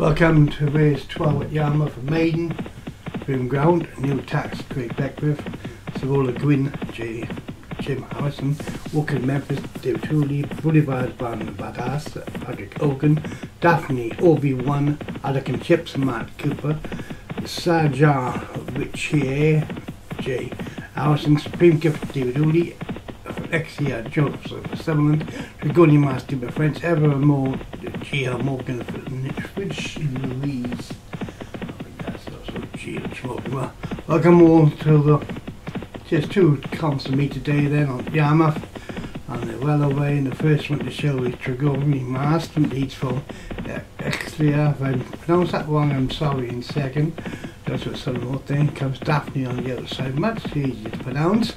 Welcome to race 12 at Yarmouth Maiden, Room Ground, New Tax, Craig Beckwith, Savola Gwyn, J. Jim Harrison, Walker Memphis, David Hooley, Boulevard Barn Badass, Patrick Ogan, Daphne, Obi-Wan, Anakin Chips, Matt Cooper, Sajar Richier, J. Harrison, Supreme Gift, David Hooley, Alexia Joseph Sutherland, Dragoni Master, friends, Evermore, G.L. Morgan, Rich Louise. I think that's also G.L. Morgan. Well, welcome all to the just two comps to me today then on Yarmouth. And they're well away and the first one to show is Tragoni Master, leads from uh, Exlia. If I pronounce that wrong, I'm sorry in second. That's what some more thing. Comes Daphne on the other side, much easier to pronounce.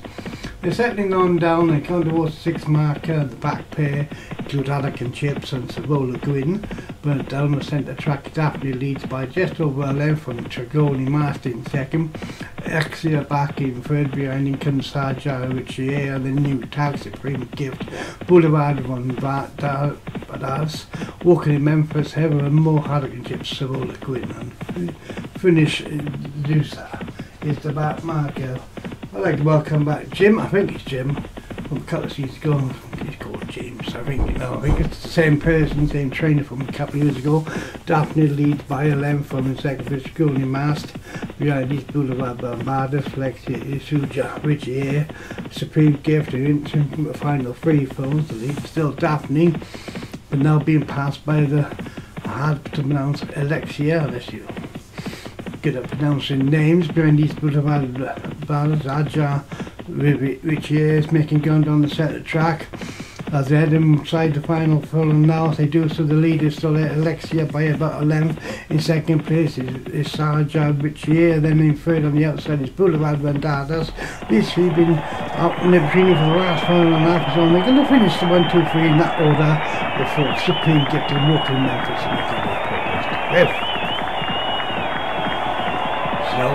They're settling on down, they come towards the six marker, the back pair include and Chips and Savola Gwyn, but down the centre track Daphne leads by just over a length from Tragoni Master in second, Exia back in third, behind Sarja Richier and the new tag Supreme Gift, Boulevard von Badass, walking in Memphis, Heather and more and Chips, Savola Gwyn, and finish Lusa is the back marker. I'd like to welcome back Jim, I think it's Jim, from a couple of years ago. He's called James, I think, I think it's the same person, same trainer from a couple of years ago. Daphne leads by a length from the second for school in Mast. Behind East Boulevard Bombardas, Lexia Isuja, Richie here, Supreme Gift, into the final three films, the. Still Daphne, but now being passed by the hard to pronounce Alexia, you good at pronouncing names behind East Boulevard Ballers, Aja, which is making ground on the centre track. As they head inside the final full and now they do so the lead is still Alexia by about a length. In second place is, is Sarja Richier, then in third on the outside is Boulevard Bandadas. This has been out in the beginning for the last final and a half so they're going to finish the one, two, three in that order before Supreme get to in Memphis and making their progress. So,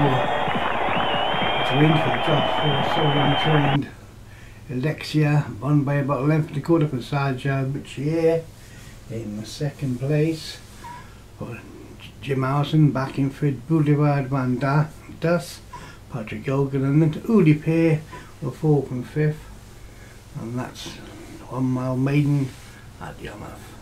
it's win for job for so untrained Alexia, won by about 11 to quarter for Sarja Butchier in the second place. For Jim Harrison back in third, Boulevard Van Das, Patrick Hogan and then Hooley Pair were fourth and fifth. And that's one mile maiden at Yarmouth.